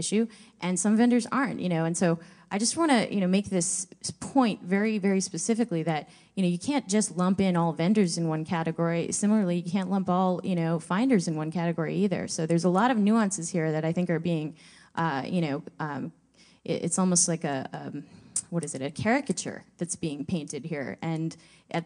issue, and some vendors aren't. You know, and so I just want to you know make this point very very specifically that you know you can't just lump in all vendors in one category. Similarly, you can't lump all you know finders in one category either. So there's a lot of nuances here that I think are being uh, you know um, it, it's almost like a um, what is it a caricature that's being painted here and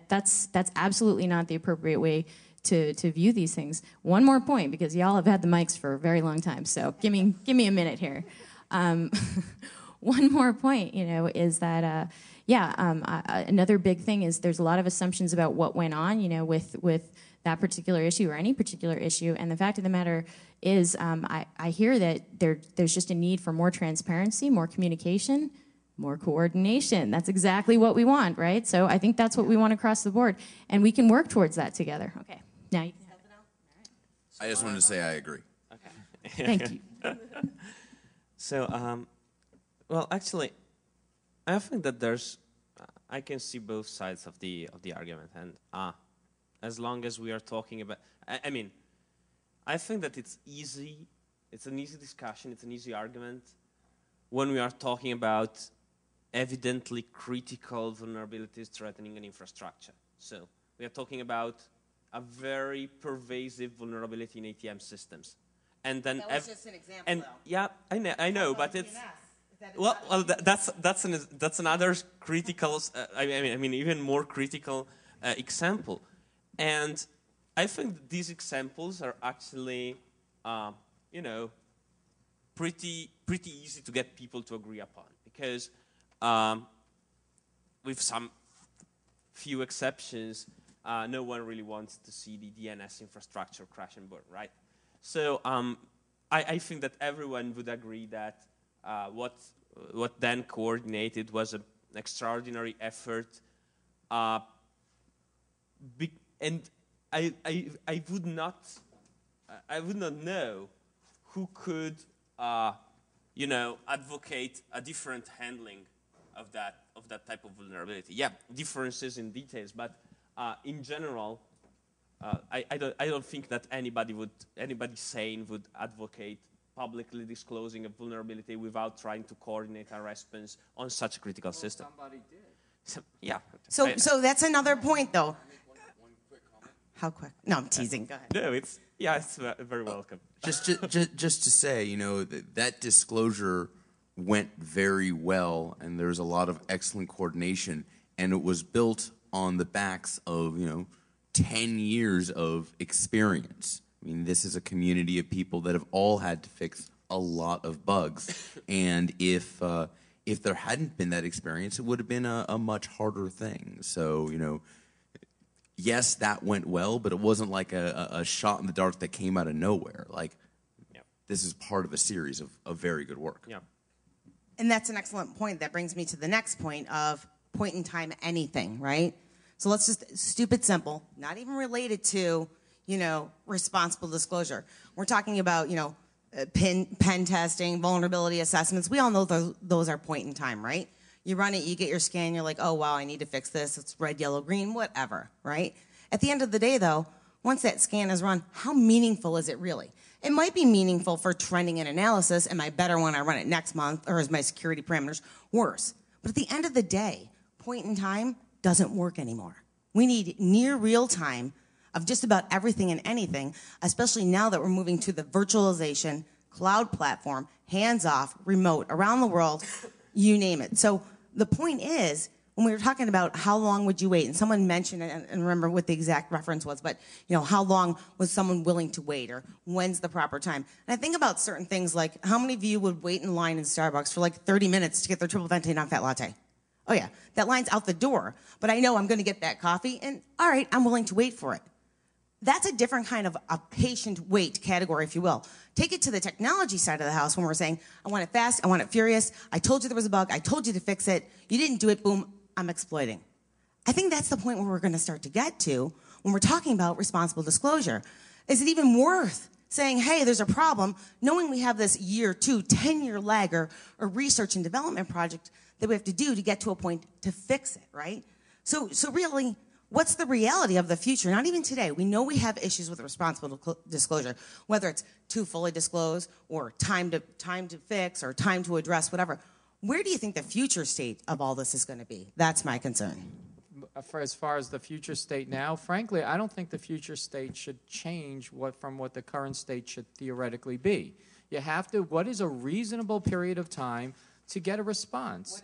that's that's absolutely not the appropriate way to, to view these things. One more point, because y'all have had the mics for a very long time, so give me, give me a minute here. Um, one more point, you know, is that, uh, yeah, um, uh, another big thing is there's a lot of assumptions about what went on, you know, with, with that particular issue or any particular issue. And the fact of the matter is, um, I, I hear that there, there's just a need for more transparency, more communication, more coordination. That's exactly what we want, right? So I think that's what we want across the board. And we can work towards that together. Okay. Now you can have it. I just wanted to say I agree. Okay. Thank you. so, um, well, actually, I think that there's, I can see both sides of the of the argument, and uh, as long as we are talking about, I, I mean, I think that it's easy, it's an easy discussion, it's an easy argument when we are talking about evidently critical vulnerabilities threatening an infrastructure. So we are talking about a very pervasive vulnerability in ATM systems. And then that was just an example. And though. yeah, I know, I know, but it's well, well, that's that's an that's another critical. Uh, I mean, I mean, even more critical uh, example. And I think these examples are actually, uh, you know, pretty pretty easy to get people to agree upon because, um, with some few exceptions, uh, no one really wants to see the DNS infrastructure crash and burn, right? So um, I, I, think that everyone would agree that uh, what, what Dan coordinated was an extraordinary effort. Uh, and I, I, I, would not, I would not know who could, uh, you know, advocate a different handling of that, of that type of vulnerability. Yeah, differences in details, but uh, in general, uh, I, I, don't, I don't think that anybody would, anybody sane would advocate publicly disclosing a vulnerability without trying to coordinate a response on such a critical well, system. Somebody did. So, yeah. So, I, so that's another point, though. How quick? No, I'm teasing. Go ahead. No, it's yeah, it's very welcome. just, just, just to say, you know, that, that disclosure went very well, and there was a lot of excellent coordination, and it was built on the backs of, you know, 10 years of experience. I mean, this is a community of people that have all had to fix a lot of bugs. and if, uh, if there hadn't been that experience, it would have been a, a much harder thing. So, you know, yes, that went well, but it wasn't like a, a, shot in the dark that came out of nowhere. Like, this is part of a series of, of very good work. Yeah. And that's an excellent point. That brings me to the next point of point in time anything, right? So let's just stupid simple, not even related to, you know, responsible disclosure. We're talking about, you know, uh, pen, pen testing, vulnerability assessments. We all know those, those are point in time, right? You run it, you get your scan, you're like, oh, wow, I need to fix this. It's red, yellow, green, whatever, right? At the end of the day, though, once that scan is run, how meaningful is it really? It might be meaningful for trending and analysis. Am I better when I run it next month, or is my security parameters worse? But at the end of the day, point in time doesn't work anymore. We need near real time of just about everything and anything, especially now that we're moving to the virtualization, cloud platform, hands off, remote, around the world, you name it. So the point is, when we were talking about how long would you wait, and someone mentioned it, and remember what the exact reference was, but you know, how long was someone willing to wait, or when's the proper time? And I think about certain things like how many of you would wait in line in Starbucks for like 30 minutes to get their triple venti non-fat latte? Oh yeah, that line's out the door, but I know I'm going to get that coffee, and all right, I'm willing to wait for it. That's a different kind of a patient wait category, if you will. Take it to the technology side of the house when we're saying, I want it fast, I want it furious, I told you there was a bug, I told you to fix it, you didn't do it, boom, I'm exploiting. I think that's the point where we're going to start to get to when we're talking about responsible disclosure. Is it even worth saying, hey, there's a problem, knowing we have this year, two, 10 year lag or, or research and development project that we have to do to get to a point to fix it, right? So, so really, what's the reality of the future? Not even today. We know we have issues with responsible disclosure, whether it's too fully disclose or time to time to fix or time to address, whatever. Where do you think the future state of all this is going to be? That's my concern. For as far as the future state now, frankly, I don't think the future state should change what from what the current state should theoretically be. You have to. What is a reasonable period of time to get a response?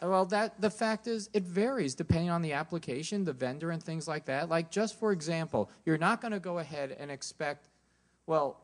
Well, that the fact is, it varies depending on the application, the vendor, and things like that. Like, just for example, you're not going to go ahead and expect. Well,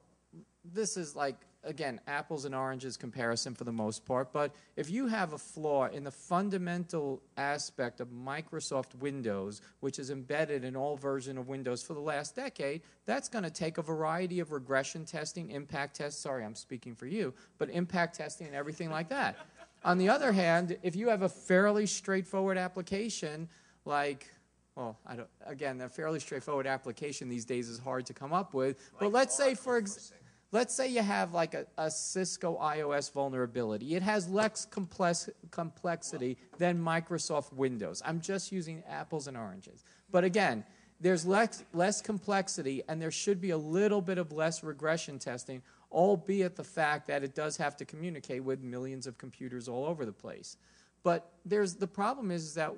this is like again apples and oranges comparison for the most part. But if you have a flaw in the fundamental aspect of Microsoft Windows, which is embedded in all version of Windows for the last decade, that's going to take a variety of regression testing, impact tests. Sorry, I'm speaking for you, but impact testing and everything like that. On the other hand, if you have a fairly straightforward application, like, well, I don't, again, a fairly straightforward application these days is hard to come up with. But let's say, for example, let's say you have like a, a, Cisco IOS vulnerability. It has less complex, complexity than Microsoft Windows. I'm just using apples and oranges. But again, there's less, less complexity, and there should be a little bit of less regression testing albeit the fact that it does have to communicate with millions of computers all over the place. But there's the problem is that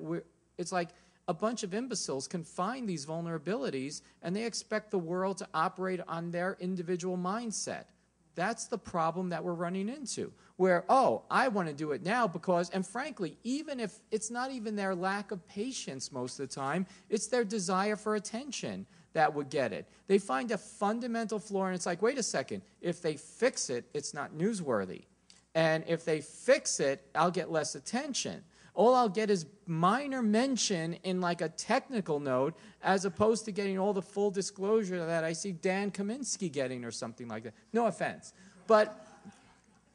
it's like a bunch of imbeciles can find these vulnerabilities and they expect the world to operate on their individual mindset. That's the problem that we're running into. Where, oh, I want to do it now because, and frankly, even if it's not even their lack of patience most of the time, it's their desire for attention that would get it. They find a fundamental flaw, and it's like, wait a second, if they fix it, it's not newsworthy. And if they fix it, I'll get less attention. All I'll get is minor mention in like a technical note, as opposed to getting all the full disclosure that I see Dan Kaminsky getting or something like that. No offense. But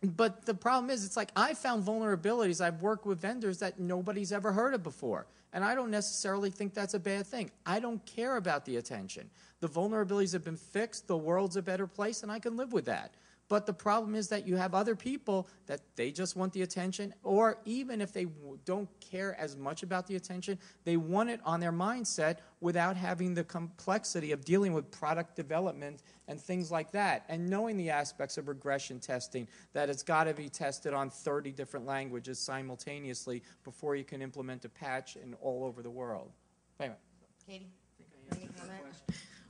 but the problem is, it's like I found vulnerabilities. I've worked with vendors that nobody's ever heard of before. And I don't necessarily think that's a bad thing. I don't care about the attention. The vulnerabilities have been fixed, the world's a better place, and I can live with that. But the problem is that you have other people that they just want the attention, or even if they don't care as much about the attention, they want it on their mindset without having the complexity of dealing with product development and things like that, and knowing the aspects of regression testing, that it's got to be tested on 30 different languages simultaneously before you can implement a patch in all over the world. Anyway. Katie?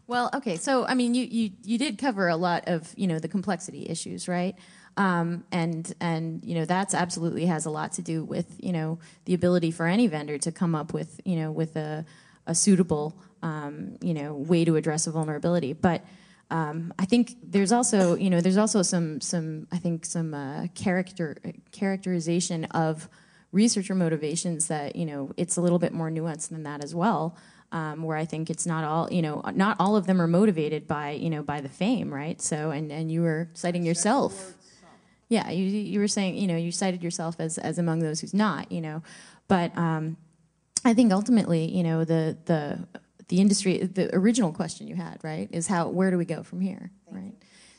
Well, okay, so I mean, you, you, you did cover a lot of you know the complexity issues, right? Um, and and you know that's absolutely has a lot to do with you know the ability for any vendor to come up with you know with a, a suitable um, you know way to address a vulnerability. But um, I think there's also you know there's also some some I think some uh, character characterization of researcher motivations that you know it's a little bit more nuanced than that as well um, where I think it's not all you know not all of them are motivated by you know by the fame, right? So and and you were citing yourself. Yeah, you you were saying you know you cited yourself as as among those who's not you know, but um, I think ultimately you know the the the industry the original question you had right is how where do we go from here right?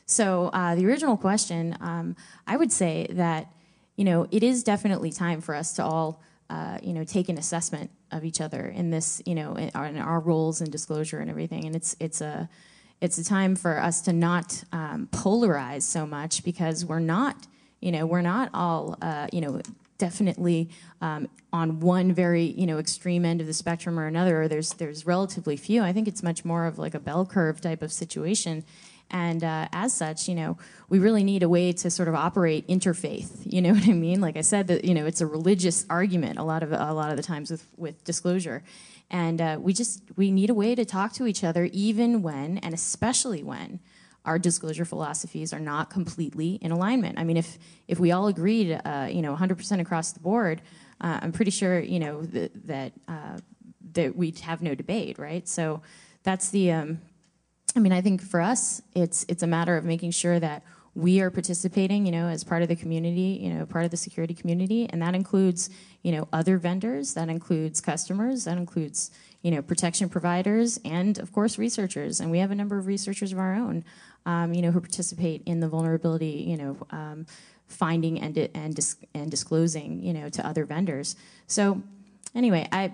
So uh, the original question um, I would say that you know it is definitely time for us to all uh, you know take an assessment of each other in this, you know, in our, in our roles and disclosure and everything. And it's it's a it's a time for us to not um, polarize so much because we're not, you know, we're not all, uh, you know, definitely um, on one very, you know, extreme end of the spectrum or another. There's there's relatively few. I think it's much more of like a bell curve type of situation. And uh, as such, you know, we really need a way to sort of operate interfaith. You know what I mean? Like I said, that you know, it's a religious argument a lot of a lot of the times with with disclosure, and uh, we just we need a way to talk to each other, even when and especially when our disclosure philosophies are not completely in alignment. I mean, if if we all agreed, uh, you know, 100% across the board, uh, I'm pretty sure, you know, th- that uh, that we'd have no debate, right? So that's the um, I mean, I think for us, it's it's a matter of making sure that we are participating, you know, as part of the community, you know, part of the security community, and that includes, you know, other vendors, that includes customers, that includes, you know, protection providers, and of course researchers. And we have a number of researchers of our own, um, you know, who participate in the vulnerability, you know, um, finding and and dis- and disclosing, you know, to other vendors. So, anyway, I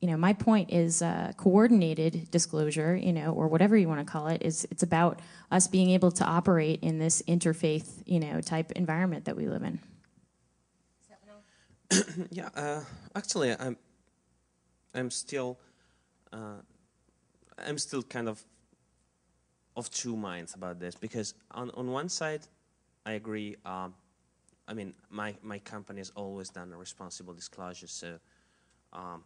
you know, my point is uh, coordinated disclosure, you know, or whatever you want to call it. Is it's about us being able to operate in this interfaith, you know, type environment that we live in. yeah, uh, actually, I'm, I'm still, uh, I'm still kind of of two minds about this because on on one side, I agree. Um, I mean, my my company has always done a responsible disclosure, so. Um,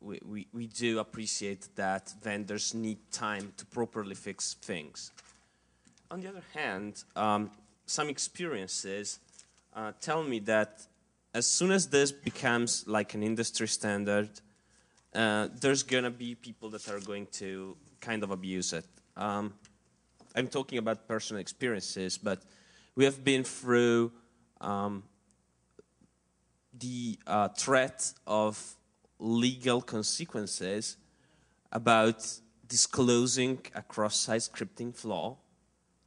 we, we, do appreciate that vendors need time to properly fix things. On the other hand, um, some experiences uh, tell me that as soon as this becomes like an industry standard, uh, there's gonna be people that are going to kind of abuse it. Um, I'm talking about personal experiences, but we have been through um, the uh, threat of legal consequences about disclosing a cross-site scripting flaw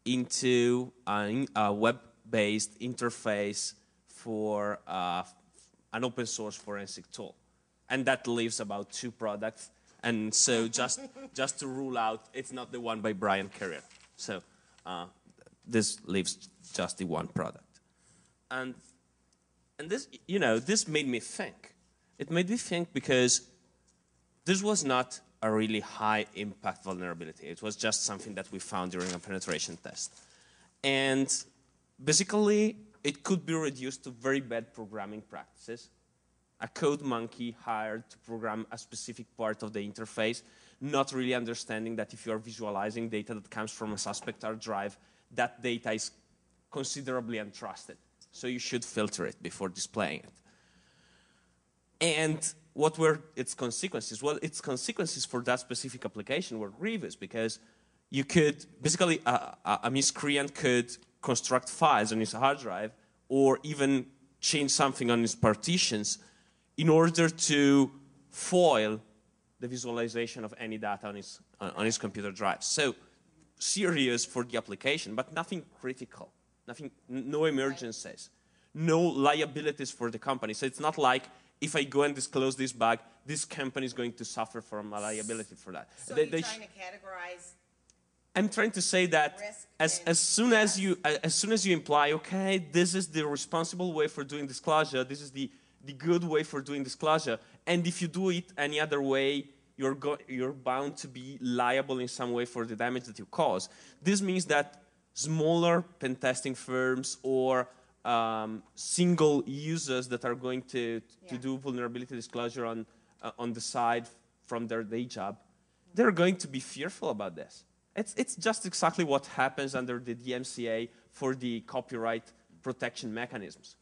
into a, a web-based interface for uh, an open source forensic tool. And that leaves about two products. And so just, just to rule out, it's not the one by Brian Carrier. So uh, this leaves just the one product. And, and this, you know, this made me think it made me think because this was not a really high impact vulnerability. It was just something that we found during a penetration test. And basically, it could be reduced to very bad programming practices. A code monkey hired to program a specific part of the interface, not really understanding that if you are visualizing data that comes from a suspect hard drive, that data is considerably untrusted. So you should filter it before displaying it. And what were its consequences? Well, its consequences for that specific application were grievous because you could basically a, a, miscreant could construct files on his hard drive or even change something on his partitions in order to foil the visualization of any data on his on his computer drive. So serious for the application, but nothing critical, nothing, no emergencies, no liabilities for the company. So it's not like if I go and disclose this bug, this company is going to suffer from a liability for that. So they, you're trying to categorize. I'm trying to say that as, as soon as you as soon as you imply, okay, this is the responsible way for doing disclosure, this is the, the good way for doing disclosure, and if you do it any other way, you're go, you're bound to be liable in some way for the damage that you cause. This means that smaller pen testing firms or um, single users that are going to, to yeah. do vulnerability disclosure on, uh, on the side from their day job, they're going to be fearful about this. It's, it's just exactly what happens under the DMCA for the copyright protection mechanisms.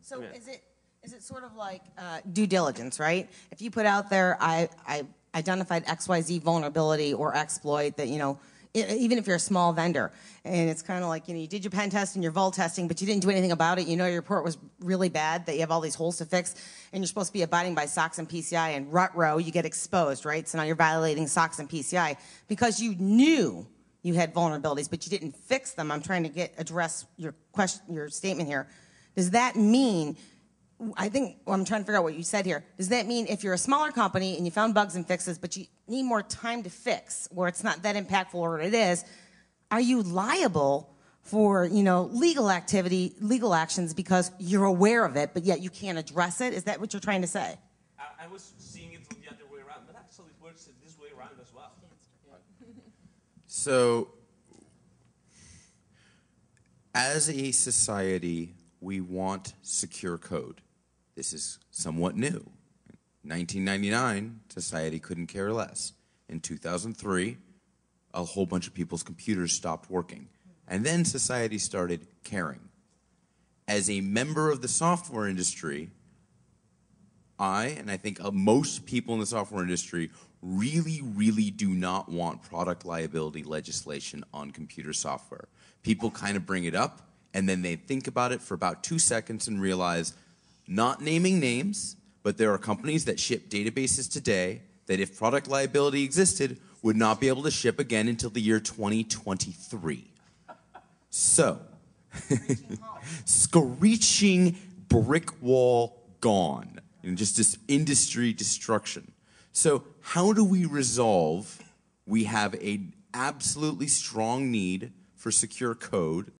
So yeah. is it is it sort of like uh, due diligence, right? If you put out there, I, I identified XYZ vulnerability or exploit that, you know, even if you're a small vendor. And it's kind of like, you know, you did your pen test and your vault testing, but you didn't do anything about it. You know your report was really bad, that you have all these holes to fix, and you're supposed to be abiding by SOX and PCI, and rut row, you get exposed, right? So now you're violating SOX and PCI because you knew you had vulnerabilities, but you didn't fix them. I'm trying to get address your question, your statement here. Does that mean I think well, I'm trying to figure out what you said here. Does that mean if you're a smaller company and you found bugs and fixes, but you need more time to fix, where it's not that impactful, or it is, are you liable for you know legal activity, legal actions because you're aware of it, but yet you can't address it? Is that what you're trying to say? I, I was seeing it the other way around, but actually it works this way around as well. So, as a society, we want secure code. This is somewhat new. In 1999, society couldn't care less. In 2003, a whole bunch of people's computers stopped working. And then society started caring. As a member of the software industry, I, and I think uh, most people in the software industry, really, really do not want product liability legislation on computer software. People kind of bring it up, and then they think about it for about two seconds and realize not naming names, but there are companies that ship databases today that, if product liability existed, would not be able to ship again until the year 2023. So, screeching brick wall gone, and just this industry destruction. So how do we resolve? We have a absolutely strong need for secure code